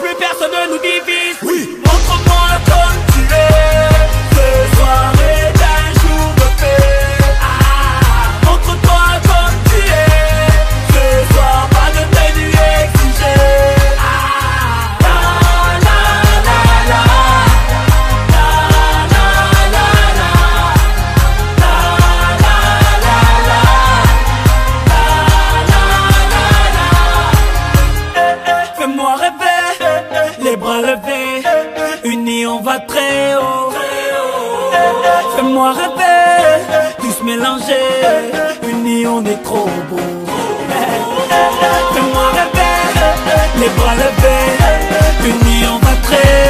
every person on who defeats. Fais-moi rêver, tous mélangés, unis on est trop beaux. Fais-moi rêver, les bras levés, unis on va très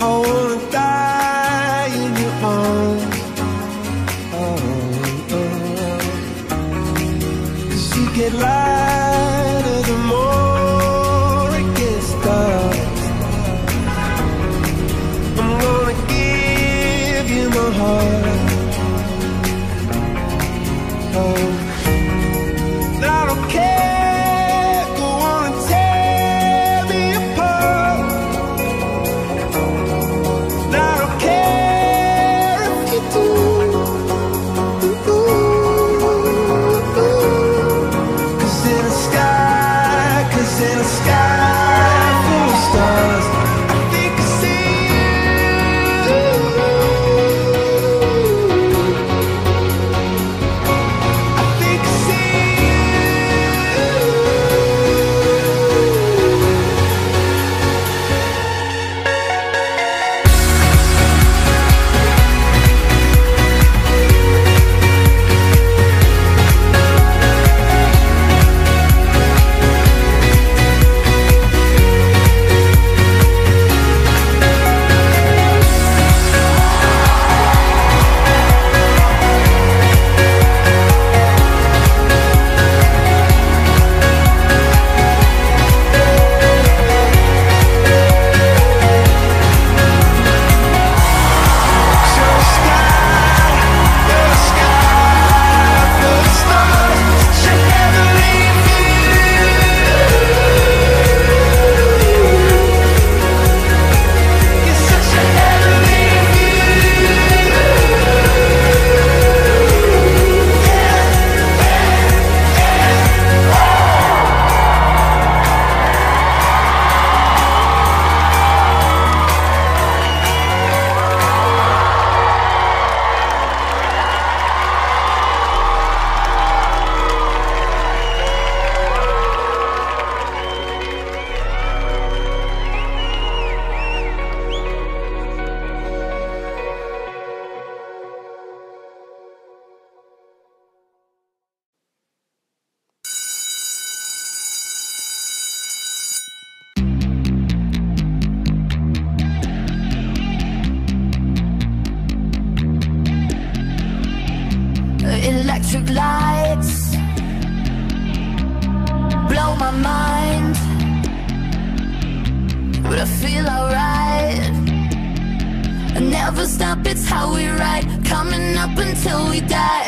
Oh. feel alright. Never stop, it's how we ride. Coming up until we die.